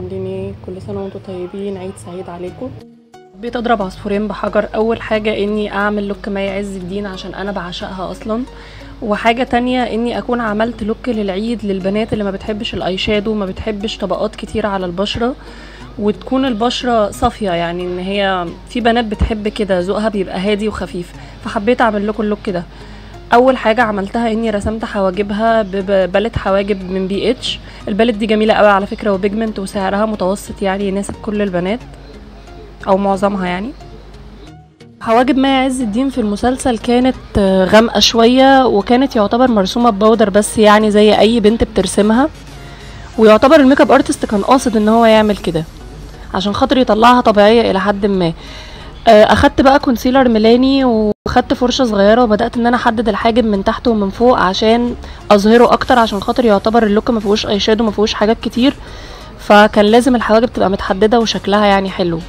إيه كل سنة وأنتم طيبين عيد سعيد عليكم. حبيت اضرب عصفورين بحجر. أول حاجة إني أعمل look مي عز الدين عشان أنا بعشقها أصلا. وحاجة تانية إني أكون عملت look للعيد للبنات اللي ما بتحبش ال eye shadow ما بتحبش طبقات كتير على البشرة. وتكون البشرة صافية يعني إن هي في بنات بتحب كده ذوقها بيبقى هادي وخفيف. فحبيت أعمل لكم ال look ده. أول حاجة عملتها إني رسمت حواجبها ب palette حواجب من BH ال palette دي جميلة قوي على فكرة و pigment وسعرها متوسط يعني يناسب كل البنات أو معظمها يعني. حواجب مي عز الدين في المسلسل كانت آه، غامقة شوية وكانت يعتبر مرسومة ب powder بس يعني زي أي بنت بترسمها. ويعتبر ال makeup artist كان قاصد إن هو يعمل كده عشان خاطر يطلعها طبيعية إلى حد ما. أخدت بقى concealer Milani وخدت فرشة صغيرة وبدأت إن أنا أحدد الحاجب من تحت ومن فوق عشان أظهره أكتر عشان خاطر يعتبر ال look ما فيهوش اي shadow ما فيهوش حاجات كتير. فكان لازم الحواجب تبقى متحددة وشكلها يعني حلو.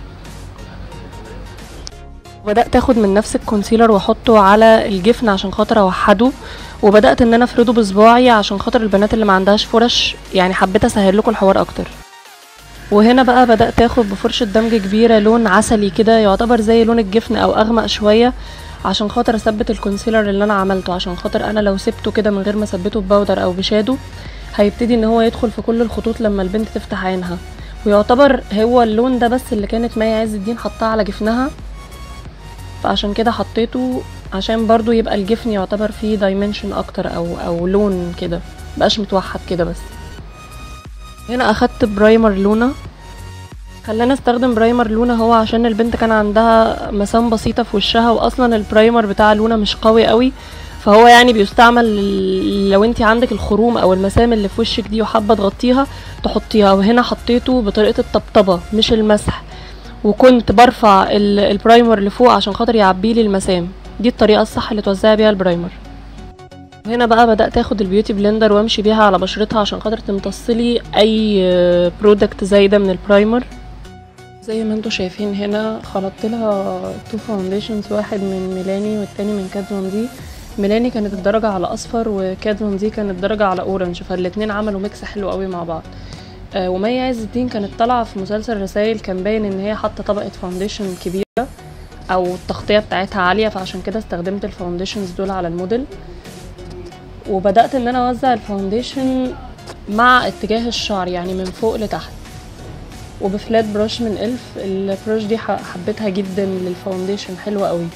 بدأت آخد من نفس ال concealer وأحطه على الجفن عشان خاطر أوحده. وبدأت إن أنا أفرده بصباعي عشان خاطر البنات اللي ما عندهاش فرش يعني حبيت أسهل لكم الحوار أكتر. وهنا بقى بدأت اخد بفرشة دمج كبيرة لون عسلي كده يعتبر زي لون الجفن أو أغمق شوية عشان خاطر أثبت ال concealer اللي أنا عملته عشان خاطر أنا لو سبته كده من غير ما أثبته ب powder أو ب shadow هيبتدي إن هو يدخل في كل الخطوط لما البنت تفتح عينها. ويعتبر هو اللون ده بس اللي كانت مي عز الدين حطاه على جفنها فعشان كده حطيته عشان برضو يبقى الجفن يعتبر فيه dimension أكتر أو أو لون كده مبقاش متوحد كده بس. هنا أخدت primer Luna. خلاني أستخدم primer Luna هو عشان البنت كان عندها مسام بسيطة في وشها واصلا ال primer بتاع Luna مش قوي قوي. فهو يعني بيستعمل لو انت عندك الخروم أو المسام اللي في وشك دي وحابة تغطيها تحطيها. وهنا حطيته بطريقة الطبطبة مش المسح. وكنت برفع ال- ال primer لفوق عشان خاطر يعبيلي المسام دي الطريقة الصح اللي توزعي بيها ال primer. هنا بقى بدأت آخد ال beauty blender وأمشي بيها على بشرتها عشان خاطر تمتصلي أي product زي ده من ال primer زي ما أنتوا شايفين هنا خلطت لها two foundations واحد من Milani والتاني من Kat Von D. Milani كانت الدرجة على أصفر و Kat Von D كانت الدرجة على orange فالاتنين عملوا mix حلو قوي مع بعض. آه، ومي عز الدين كانت طالعة في مسلسل رسائل كان باين إن هي حاطة طبقة foundation كبيرة أو التغطية بتاعتها عالية فعشان كده استخدمت ال foundations دول على الموديل. وبدأت إن أنا أوزع ال foundation مع اتجاه الشعر يعني من فوق لتحت. وب flat brush من e.l.f. ال brush دي حبيتها جدا لل foundation حلوة قوي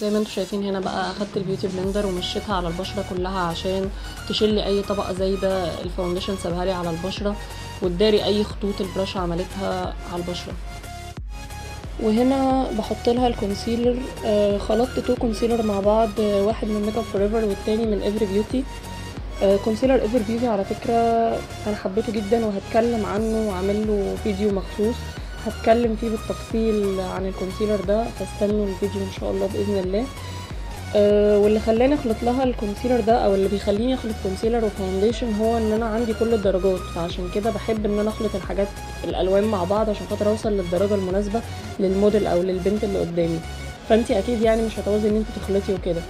زي ما أنتوا شايفين هنا بقى أخدت ال beauty blender ومشيتها على البشرة كلها عشان تشيل لي أي طبقة زايدة ال foundation سابها لي على البشرة وتداري أي خطوط ال brush عملتها على البشرة. وهنا بحط لها ال concealer آه خلطت two concealer مع بعض آه واحد من Make Up For Ever والتاني من Ever Beauty concealer Ever Beauty على فكرة أنا حبيته جدا وهتكلم عنه وعامل له فيديو مخصوص. هتكلم فيه بالتفصيل عن ال concealer ده فاستنوا الفيديو إن شاء الله بإذن الله. أه واللي خلاني أخلط لها ال concealer ده أو اللي بيخليني أخلط concealer و foundation هو إن أنا عندي كل الدرجات. فعشان كده بحب إن أنا أخلط الحاجات الألوان مع بعض عشان خاطر أوصل للدرجة المناسبة للموديل أو للبنت اللي قدامي. فأنتي أكيد يعني مش هتعوزي إن انت تخلطي وكده.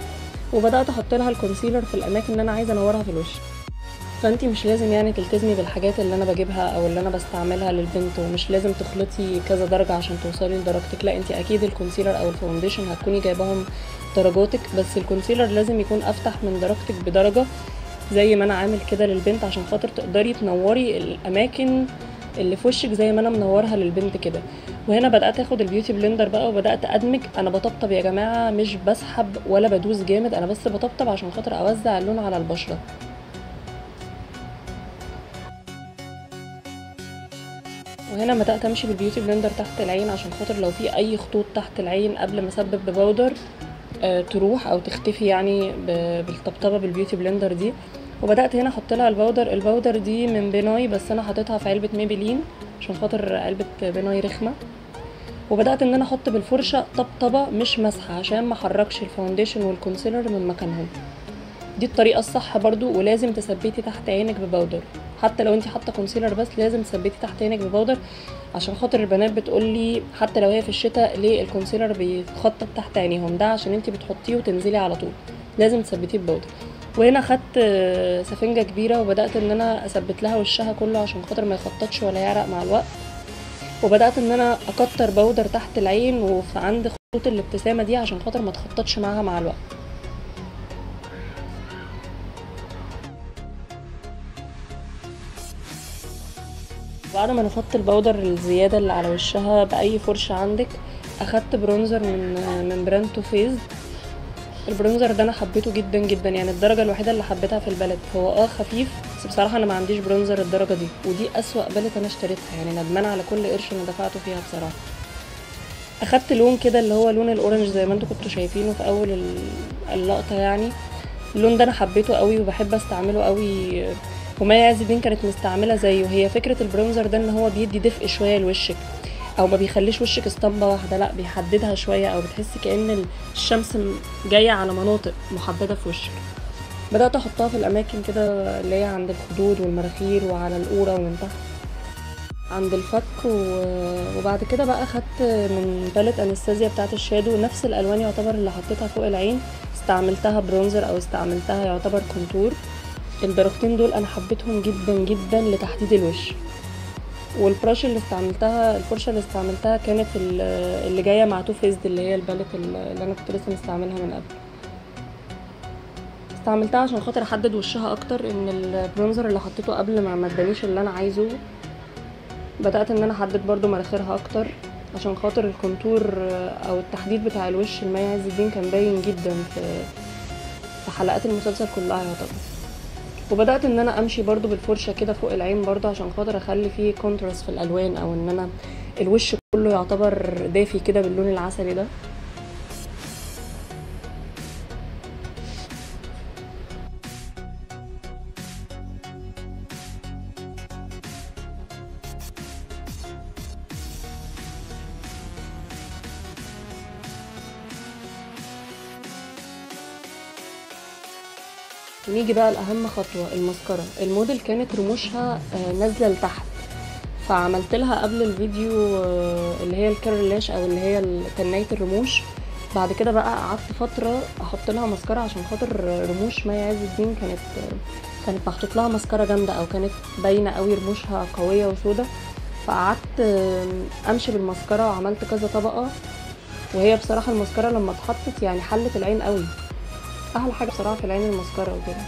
وبدأت أحط لها ال concealer في الأماكن اللي أنا عايزة أنورها في الوش. فانتي مش لازم يعني تلتزمي بالحاجات اللي أنا بجيبها أو اللي أنا بستعملها للبنت ومش لازم تخلطي كذا درجة عشان توصلي لدرجتك. لا انتي أكيد ال concealer أو ال foundation هتكوني جايباهم درجاتك بس ال concealer لازم يكون أفتح من درجتك بدرجة زي ما أنا عامل كده للبنت عشان خاطر تقدري تنوري الأماكن اللي في وشك زي ما أنا منورها للبنت كده. وهنا بدأت آخد ال beauty blender بقى وبدأت أدمج. أنا بطبطب يا جماعة مش بسحب ولا بدوس جامد أنا بس بطبطب عشان خاطر أوزع اللون على البشرة. وهنا بدأت أمشي بال beauty blender تحت العين عشان خاطر لو في أي خطوط تحت العين قبل ما أسبب بباودر آه، تروح أو تختفي يعني بالطبطبة بال beauty blender دي. وبدأت هنا أحط لها ال powder ال powder دي من Ben Nye بس أنا حطيتها في علبة Maybelline عشان خاطر علبة Ben Nye رخمة. وبدأت إن أنا أحط بالفرشة طبطبة مش مسحه عشان ما أحركش ال foundation وال concealer من مكانهم. دي الطريقة الصح برضو ولازم تثبتي تحت عينك ب powder. حتى لو انت حاطة concealer بس لازم تثبتي تحت عينك ب powder عشان خاطر البنات بتقولي حتى لو هي في الشتاء ليه ال concealer بيتخطط تحت عينيهم؟ ده عشان انت بتحطيه وتنزلي على طول لازم تثبتيه بباودر. وهنا خدت سفنجة كبيرة وبدأت إن أنا أثبت لها وشها كله عشان خاطر ما يخططش ولا يعرق مع الوقت. وبدأت إن أنا أكتر بودر تحت العين وفي عند خطوط الابتسامة دي عشان خاطر ما تخططش معاها مع الوقت. بعد ما نفضت البودر الزيادة اللي على وشها بأي فرشة عندك أخدت bronzer من من brand Too Faced ال bronzer ده أنا حبيته جدا جدا يعني الدرجة الوحيدة اللي حبيتها في ال palette هو آه خفيف بس بصراحة أنا ما عنديش bronzer الدرجة دي. ودي أسوأ palette أنا اشتريتها يعني ندمانة على كل قرش أنا دفعته فيها بصراحة. أخدت لون كده اللي هو لون ال orange زي ما أنتوا كنتوا شايفينه في أول ال- اللقطة يعني. اللون ده أنا حبيته قوي وبحب أستعمله قوي ومي عز الدين كانت مستعملة زيه. هي فكرة ال bronzer ده إن هو بيدي دفء شوية لوشك أو ما بيخليش وشك اسطمبة واحدة لأ بيحددها شوية أو بتحسي كأن الشمس جاية على مناطق محددة في وشك. بدأت أحطها في الأماكن كده اللي هي عند الخدود والمراخير وعلى القورة ومن تحت. عند الفك وبعد كده بقى خدت من palette Anastasia بتاعت ال shadow نفس الألوان يعتبر اللي حطيتها فوق العين. استعملتها bronzer أو استعملتها يعتبر contour الدرجتين دول أنا حبيتهم جدا جدا لتحديد الوش. والبراش اللي استعملتها الفرشة اللي استعملتها كانت ال- اللي جاية مع Too Faced اللي هي ال palette اللي أنا كنت لسه مستعملها من قبل. استعملتها عشان خاطر أحدد وشها أكتر إن ال bronzer اللي حطيته قبل ما ما اللي أنا عايزه بدأت إن أنا أحدد برضو مناخيرها أكتر عشان خاطر ال contour أو التحديد بتاع الوش لمي عز الدين كان باين جدا في في حلقات المسلسل كلها يعتبر. وبدأت إن أنا أمشي برضو بالفرشة كده فوق العين برضو عشان خاطر أخلي فيه كونتراست في الألوان أو إن أنا الوش كله يعتبر دافي كده باللون العسلي ده. ونيجي بقى لأهم خطوة المسكرة. الموديل كانت رموشها آه، نازلة لتحت. فعملت لها قبل الفيديو آه، اللي هي الكرلاش أو اللي هي تنية الرموش. بعد كده بقى قعدت فترة أحط لها مسكرة عشان خاطر رموش مي عز الدين كانت كانت محطوط لها مسكرة جامدة أو كانت باينة قوي رموشها قوية وسودة. فقعدت أمشي بالمسكرة وعملت كذا طبقة. وهي بصراحة المسكرة لما اتحطت يعني حلت العين قوي أحلى حاجة بصراحة في العين المسكرة وكده.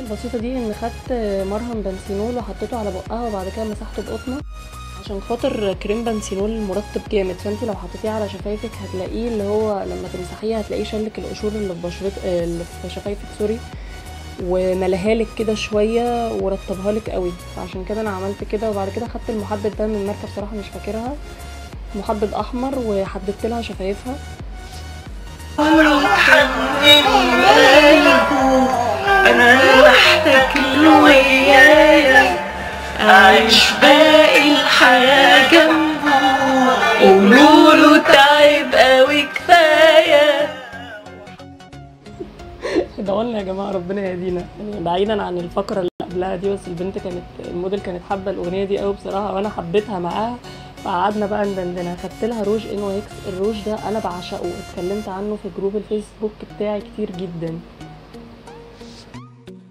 البسيطة دي إن خدت مرهم بنسينول وحطيته على بقها وبعد كده مسحته بقطنة عشان خاطر كريم بنسينول مرطب جامد فانت لو حطيتيه على شفايفك هتلاقيه اللي هو لما تمسحيه هتلاقيه شالك القشور اللي في بشرت اللي في شفايفك سوري وملهالك كده شوية ورطبها لك قوي. فعشان كده أنا عملت كده وبعد كده خدت المحدد ده من ماركة بصراحة مش فاكرها. محدد أحمر وحددت لها شفايفها. أنا محتاج له ويايا اعيش باقي الحياة جنبه قولوله تعب قوي كفاية ادعوا يا جماعة ربنا يهدينا. يعني بعيدا عن الفقرة اللي قبلها دي بس البنت كانت الموديل كانت حابة الأغنية دي قوي بصراحة وأنا حبيتها معاها. فقعدنا بقى ندندنها حطيت لها روج إن واكس الروج ده أنا بعشقه. اتكلمت عنه في group ال Facebook بتاعي كتير جدا.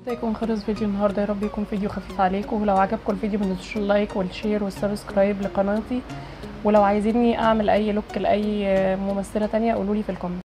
ده يكون خلص فيديو النهارده. يا رب يكون فيديو خفيف عليكم. ولو عجبكم الفيديو ما تنسوش ال like وال share وال subscribe لقناتي. ولو عايزيني أعمل أي look لأي ممثلة تانية قولولي في ال comment.